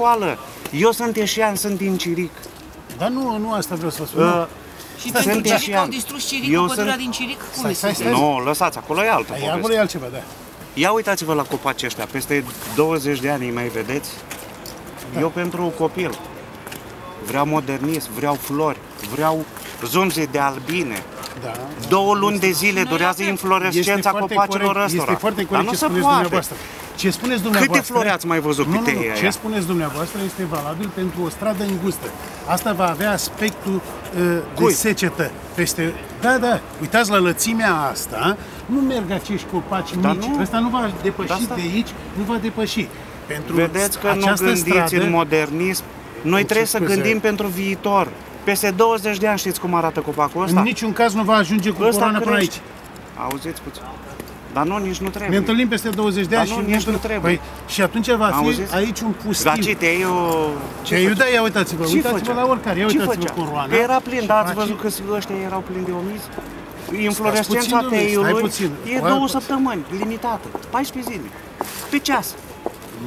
școală. Eu sunt eșian, sunt din Ciric. Dar nu, nu asta vreau să vă spun. Uh, Și Sunt pentru Ciric eșian. au distrus Ciric, Eu pădurea sunt- din Ciric? Cum Stai, este? stai, stai. nu, lăsați, acolo e altă Ai, acolo poveste. e altceva, da. Ia uitați-vă la copacii ăștia, peste 20 de ani îi mai vedeți? Eu pentru copil vreau modernism, vreau flori, vreau zunze de albine. Da. Două luni de zile Sună durează la fel. inflorescența foarte copacilor corect, ăstora. Este foarte Dar corect nu ce se spuneți poate. dumneavoastră. Ce spuneți dumneavoastră... flori ați mai văzut nu, câte nu, nu. e Ce aia? spuneți dumneavoastră este valabil pentru o stradă îngustă. Asta va avea aspectul uh, de Cui? secetă. Peste... Da, da. Uitați la lățimea asta. Nu merg acești copaci Dar mici. nu. Ăsta nu va depăși Dar asta- de aici, nu va depăși. Pentru Vedeți că nu această gândiți stradă, în modernism. Noi Ce trebuie să scuze? gândim pentru viitor. Peste 20 de ani știți cum arată copacul ăsta? În niciun caz nu va ajunge cu Ăsta coroana până crește. aici. Auziți puțin. Dar nu, nici nu Ne trebuie. întâlnim peste 20 de Dar ani nu, și nici ne nu trebuie. Păi, și atunci va fi Auziți? aici un pustiu. Dar ce te eu... Ce ai da, ia uitați-vă, Ce uitați-vă făcea? la oricare, ia Ce uitați-vă făcea? coroana. Că era plin, și dar ați face- văzut că ăștia erau plini de omizi? puțin, Inflorescența domnule, stați teiului puțin. e Oare- două săptămâni, limitată, 14 zile, pe ceas.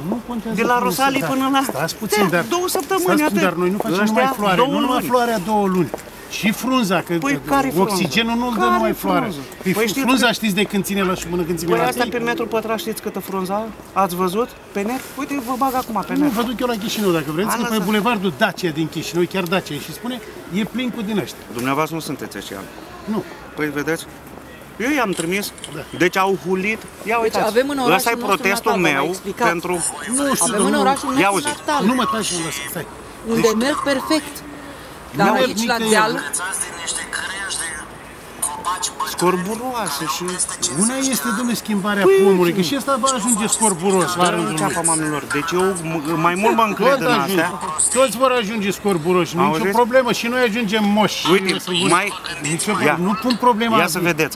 Nu contează De la cum Rosalii este, până da. la- Stați puțin, Da, dar... două săptămâni, stați puțin, atât. dar noi nu facem Ăștia, numai floare, două nu numai luni. floarea două luni. Și frunza, că Păi, care frunză? oxigenul nu-l dă Care numai floare. frunză? Păi, Păi știți frunza că- știți de când ține la și până când ține Păi la asta tei? pe metru pătrat știți câtă frunza? Ați văzut? Pe net? Uite, vă bag acum pe Nu, net. vă duc eu la Chișinău dacă vreți, A, că pe lăsați. bulevardul Dacia din Chișinău, chiar Dacia, și spune, e plin cu din ăștia. Dumneavoastră nu sunteți așa. Nu. Păi vedeți? Eu i-am trimis, Da. deci au hulit. Ia uitați, avem în orașul ăsta e nostru protestul natal, v-am meu explicat. pentru... Nu știu, Avem în domnul- orașul Ia nostru auzi. natal, Nu mă taci, nu lăsa, stai. unde merg perfect. Dar Nu merg aici, la nicăieri. deal, Învățați din niște cărăși de copaci bătrâni. Scorburoase și... Una este, domnule, schimbarea Păi, pomului, că și ăsta va ajunge scorburos la Dar în rândul lui. ceapa mamilor. Deci eu m- mai mult mă încred Tot în ajunge. astea. Toți vor ajunge scorburoși, nu nicio Auziți? problemă și noi ajungem moși. Uite, mai... Nicio Ia. problemă. Nu pun problema Ia asta. să vedeți.